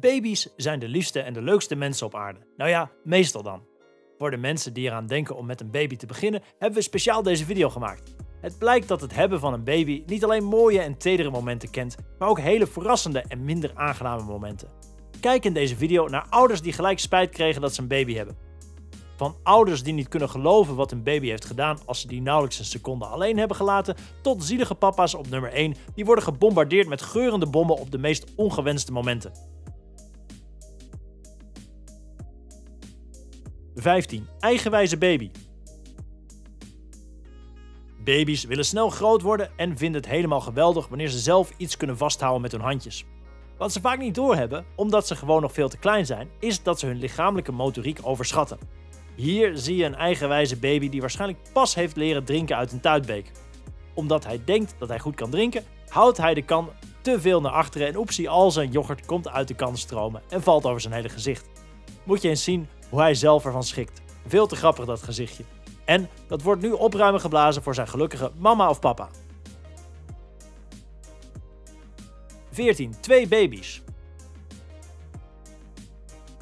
Baby's zijn de liefste en de leukste mensen op aarde. Nou ja, meestal dan. Voor de mensen die eraan denken om met een baby te beginnen, hebben we speciaal deze video gemaakt. Het blijkt dat het hebben van een baby niet alleen mooie en tedere momenten kent, maar ook hele verrassende en minder aangename momenten. Kijk in deze video naar ouders die gelijk spijt kregen dat ze een baby hebben. Van ouders die niet kunnen geloven wat hun baby heeft gedaan als ze die nauwelijks een seconde alleen hebben gelaten, tot zielige papa's op nummer 1 die worden gebombardeerd met geurende bommen op de meest ongewenste momenten. 15. Eigenwijze baby. Baby's willen snel groot worden en vinden het helemaal geweldig wanneer ze zelf iets kunnen vasthouden met hun handjes. Wat ze vaak niet doorhebben, omdat ze gewoon nog veel te klein zijn, is dat ze hun lichamelijke motoriek overschatten. Hier zie je een eigenwijze baby die waarschijnlijk pas heeft leren drinken uit een tuitbeek. Omdat hij denkt dat hij goed kan drinken, houdt hij de kan te veel naar achteren en oepsie, al zijn yoghurt komt uit de kan stromen en valt over zijn hele gezicht. Moet je eens zien hoe hij zelf ervan schikt. Veel te grappig dat gezichtje. En dat wordt nu opruimen geblazen voor zijn gelukkige mama of papa. 14. Twee baby's.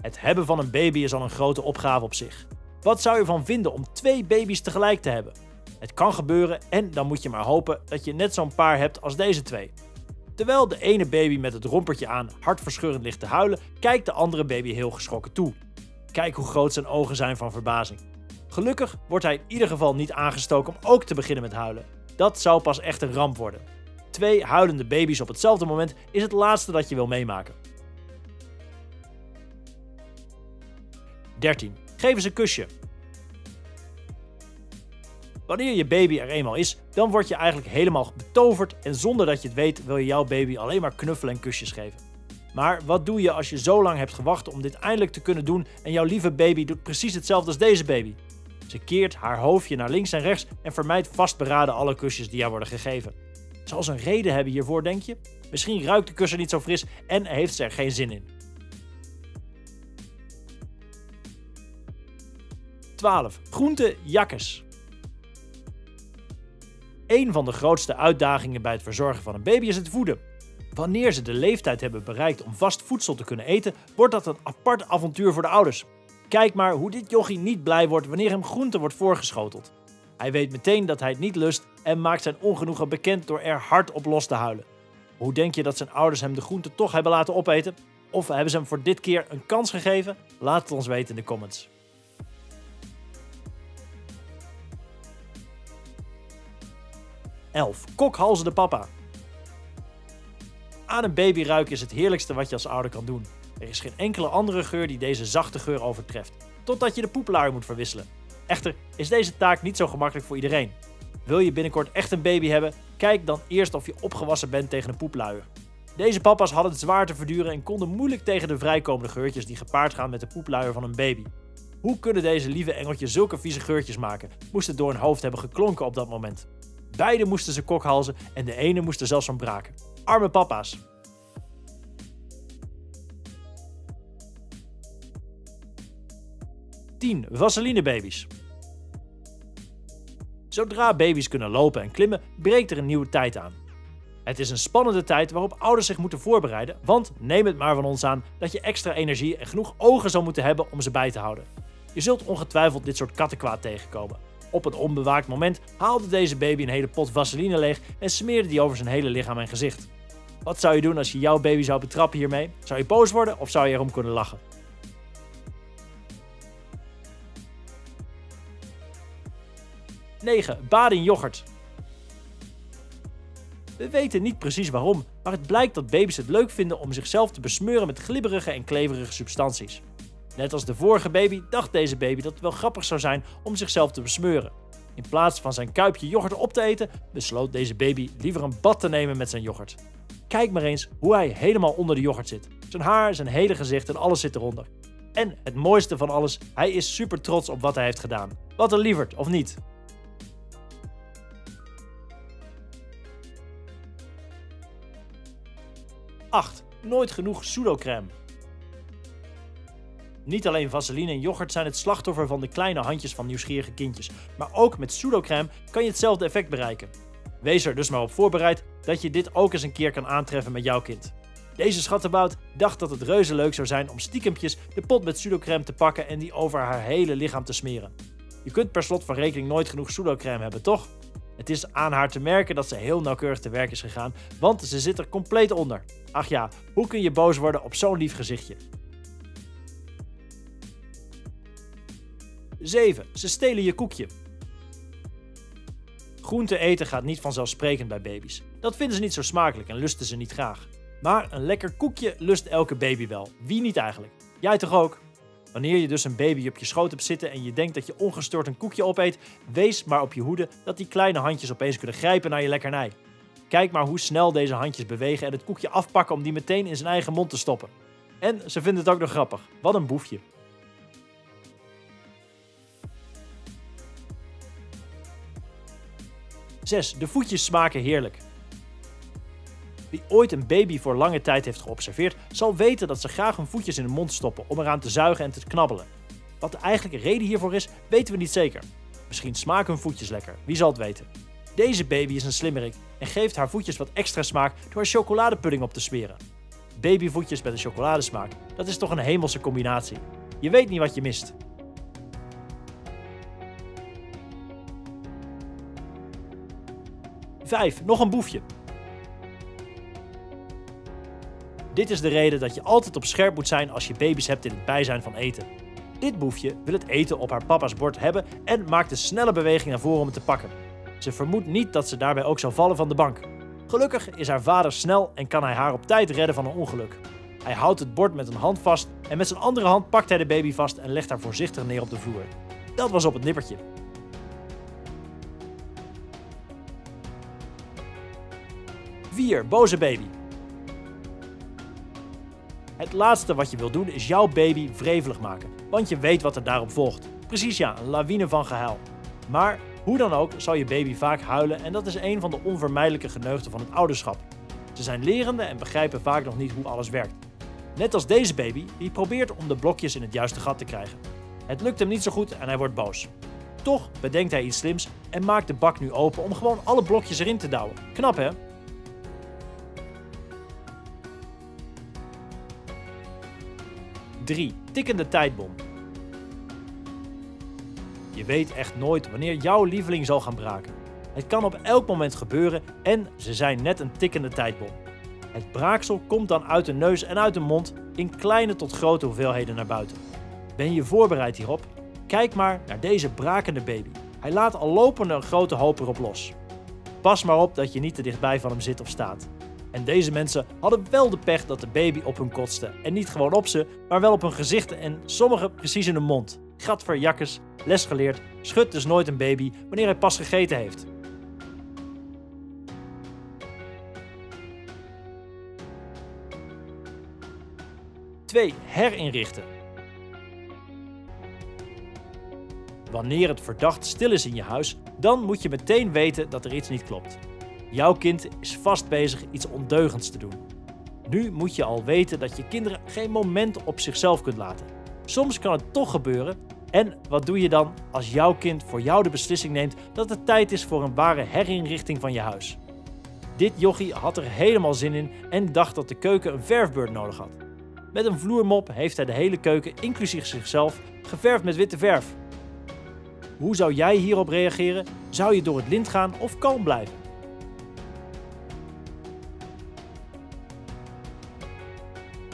Het hebben van een baby is al een grote opgave op zich. Wat zou je ervan vinden om twee baby's tegelijk te hebben? Het kan gebeuren en dan moet je maar hopen dat je net zo'n paar hebt als deze twee. Terwijl de ene baby met het rompertje aan hartverscheurend ligt te huilen, kijkt de andere baby heel geschrokken toe. Kijk hoe groot zijn ogen zijn van verbazing. Gelukkig wordt hij in ieder geval niet aangestoken om ook te beginnen met huilen. Dat zou pas echt een ramp worden. Twee huilende baby's op hetzelfde moment is het laatste dat je wil meemaken. 13. Geef eens een kusje. Wanneer je baby er eenmaal is, dan word je eigenlijk helemaal betoverd en zonder dat je het weet wil je jouw baby alleen maar knuffelen en kusjes geven. Maar wat doe je als je zo lang hebt gewacht om dit eindelijk te kunnen doen en jouw lieve baby doet precies hetzelfde als deze baby? Ze keert haar hoofdje naar links en rechts en vermijdt vastberaden alle kusjes die haar worden gegeven. Zal ze een reden hebben hiervoor, denk je? Misschien ruikt de kussen niet zo fris en heeft ze er geen zin in. 12. Groente jakkes. Een van de grootste uitdagingen bij het verzorgen van een baby is het voeden. Wanneer ze de leeftijd hebben bereikt om vast voedsel te kunnen eten, wordt dat een apart avontuur voor de ouders. Kijk maar hoe dit jochie niet blij wordt wanneer hem groente wordt voorgeschoteld. Hij weet meteen dat hij het niet lust en maakt zijn ongenoegen bekend door er hard op los te huilen. Hoe denk je dat zijn ouders hem de groente toch hebben laten opeten? Of hebben ze hem voor dit keer een kans gegeven? Laat het ons weten in de comments. Elf. Kokhalzen de papa. Aan een baby ruiken is het heerlijkste wat je als ouder kan doen. Er is geen enkele andere geur die deze zachte geur overtreft, totdat je de poepelaar moet verwisselen. Echter is deze taak niet zo gemakkelijk voor iedereen. Wil je binnenkort echt een baby hebben? Kijk dan eerst of je opgewassen bent tegen een poepluier. Deze papa's hadden het zwaar te verduren en konden moeilijk tegen de vrijkomende geurtjes die gepaard gaan met de poepluier van een baby. Hoe kunnen deze lieve engeltjes zulke vieze geurtjes maken? Moest het door hun hoofd hebben geklonken op dat moment. Beide moesten ze kokhalzen en de ene moest er zelfs van braken. Arme papa's. Vaselinebaby's. Zodra baby's kunnen lopen en klimmen, breekt er een nieuwe tijd aan. Het is een spannende tijd waarop ouders zich moeten voorbereiden, want neem het maar van ons aan dat je extra energie en genoeg ogen zou moeten hebben om ze bij te houden. Je zult ongetwijfeld dit soort kattenkwaad tegenkomen. Op een onbewaakt moment haalde deze baby een hele pot vaseline leeg en smeerde die over zijn hele lichaam en gezicht. Wat zou je doen als je jouw baby zou betrappen hiermee? Zou je boos worden of zou je erom kunnen lachen? Negen. Baden in yoghurt. We weten niet precies waarom, maar het blijkt dat baby's het leuk vinden om zichzelf te besmeuren met glibberige en kleverige substanties. Net als de vorige baby dacht deze baby dat het wel grappig zou zijn om zichzelf te besmeuren. In plaats van zijn kuipje yoghurt op te eten, besloot deze baby liever een bad te nemen met zijn yoghurt. Kijk maar eens hoe hij helemaal onder de yoghurt zit. Zijn haar, zijn hele gezicht en alles zit eronder. En het mooiste van alles, hij is super trots op wat hij heeft gedaan. Wat een lieverd, of niet? Acht. Nooit genoeg pseudocrème. Niet alleen vaseline en yoghurt zijn het slachtoffer van de kleine handjes van nieuwsgierige kindjes, maar ook met pseudocrème kan je hetzelfde effect bereiken. Wees er dus maar op voorbereid dat je dit ook eens een keer kan aantreffen met jouw kind. Deze schattenbout dacht dat het reuze leuk zou zijn om stiekempjes de pot met pseudocrème te pakken en die over haar hele lichaam te smeren. Je kunt per slot van rekening nooit genoeg pseudocrème hebben, toch? Het is aan haar te merken dat ze heel nauwkeurig te werk is gegaan, want ze zit er compleet onder. Ach ja, hoe kun je boos worden op zo'n lief gezichtje? 7. Ze stelen je koekje. Groente eten gaat niet vanzelfsprekend bij baby's. Dat vinden ze niet zo smakelijk en lusten ze niet graag. Maar een lekker koekje lust elke baby wel. Wie niet eigenlijk? Jij toch ook? Wanneer je dus een baby op je schoot hebt zitten en je denkt dat je ongestoord een koekje opeet, wees maar op je hoede dat die kleine handjes opeens kunnen grijpen naar je lekkernij. Kijk maar hoe snel deze handjes bewegen en het koekje afpakken om die meteen in zijn eigen mond te stoppen. En ze vinden het ook nog grappig. Wat een boefje. Zes. De voetjes smaken heerlijk. Wie ooit een baby voor lange tijd heeft geobserveerd, zal weten dat ze graag hun voetjes in de mond stoppen om eraan te zuigen en te knabbelen. Wat de eigenlijke reden hiervoor is, weten we niet zeker. Misschien smaken hun voetjes lekker, wie zal het weten. Deze baby is een slimmerik en geeft haar voetjes wat extra smaak door er chocoladepudding op te smeren. Babyvoetjes met een chocoladesmaak, dat is toch een hemelse combinatie. Je weet niet wat je mist. Vijf, nog een boefje. Dit is de reden dat je altijd op scherp moet zijn als je baby's hebt in het bijzijn van eten. Dit boefje wil het eten op haar papa's bord hebben en maakt een snelle beweging naar voren om het te pakken. Ze vermoedt niet dat ze daarbij ook zal vallen van de bank. Gelukkig is haar vader snel en kan hij haar op tijd redden van een ongeluk. Hij houdt het bord met een hand vast en met zijn andere hand pakt hij de baby vast en legt haar voorzichtig neer op de vloer. Dat was op het nippertje. 4. Boze baby. Het laatste wat je wil doen is jouw baby wrevelig maken, want je weet wat er daarop volgt. Precies ja, een lawine van gehuil. Maar hoe dan ook zal je baby vaak huilen en dat is een van de onvermijdelijke geneugten van het ouderschap. Ze zijn lerende en begrijpen vaak nog niet hoe alles werkt. Net als deze baby, die probeert om de blokjes in het juiste gat te krijgen. Het lukt hem niet zo goed en hij wordt boos. Toch bedenkt hij iets slims en maakt de bak nu open om gewoon alle blokjes erin te douwen. Knap hè? 3. Tikkende tijdbom. Je weet echt nooit wanneer jouw lieveling zal gaan braken. Het kan op elk moment gebeuren en ze zijn net een tikkende tijdbom. Het braaksel komt dan uit de neus en uit de mond in kleine tot grote hoeveelheden naar buiten. Ben je voorbereid hierop? Kijk maar naar deze brakende baby. Hij laat al lopende een grote hoop erop los. Pas maar op dat je niet te dichtbij van hem zit of staat. En deze mensen hadden wel de pech dat de baby op hun kotste. En niet gewoon op ze, maar wel op hun gezichten en sommigen precies in de mond. Gadverjakkers, les geleerd, schud dus nooit een baby wanneer hij pas gegeten heeft. Twee, herinrichten. Wanneer het verdacht stil is in je huis, dan moet je meteen weten dat er iets niet klopt. Jouw kind is vast bezig iets ondeugends te doen. Nu moet je al weten dat je kinderen geen moment op zichzelf kunt laten. Soms kan het toch gebeuren. En wat doe je dan als jouw kind voor jou de beslissing neemt dat het tijd is voor een ware herinrichting van je huis? Dit jochie had er helemaal zin in en dacht dat de keuken een verfbeurt nodig had. Met een vloermop heeft hij de hele keuken, inclusief zichzelf, geverfd met witte verf. Hoe zou jij hierop reageren? Zou je door het lint gaan of kalm blijven?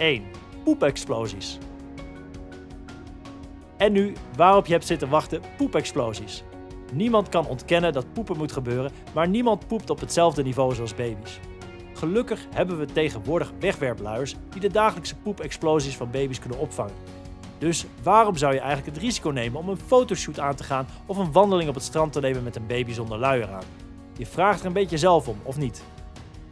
1. Poepexplosies. En nu, waarop je hebt zitten wachten, poepexplosies. Niemand kan ontkennen dat poepen moet gebeuren, maar niemand poept op hetzelfde niveau zoals baby's. Gelukkig hebben we tegenwoordig wegwerpluiers die de dagelijkse poepexplosies van baby's kunnen opvangen. Dus waarom zou je eigenlijk het risico nemen om een fotoshoot aan te gaan of een wandeling op het strand te nemen met een baby zonder luier aan? Je vraagt er een beetje zelf om, of niet?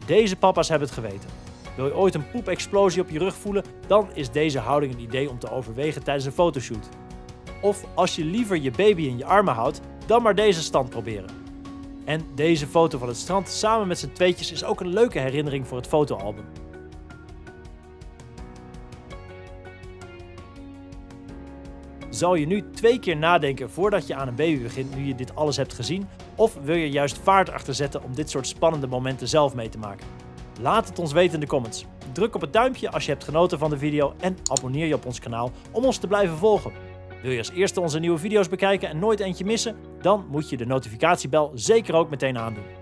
Deze papa's hebben het geweten. Wil je ooit een poepexplosie op je rug voelen, dan is deze houding een idee om te overwegen tijdens een fotoshoot. Of als je liever je baby in je armen houdt, dan maar deze stand proberen. En deze foto van het strand samen met zijn tweetjes is ook een leuke herinnering voor het fotoalbum. Zal je nu twee keer nadenken voordat je aan een baby begint nu je dit alles hebt gezien? Of wil je juist vaart achterzetten om dit soort spannende momenten zelf mee te maken? Laat het ons weten in de comments. druk op het duimpje als je hebt genoten van de video en abonneer je op ons kanaal om ons te blijven volgen. Wil je als eerste onze nieuwe video's bekijken en nooit eentje missen? Dan moet je de notificatiebel zeker ook meteen aandoen.